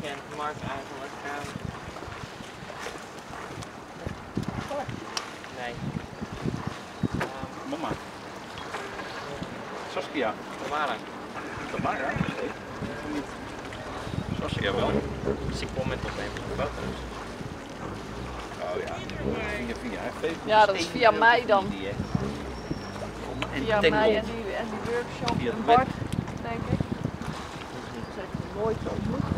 Kent Mark eigenlijk gaan? Nee. Mama. Saskia. Tamara. Tamara? Nee. Saskia wel. Dus Zie van de Wat? Oh ja. Via, via, ja, dat is via mij dan. Via mij workshop en het Bart, denk ik. Nooit zo.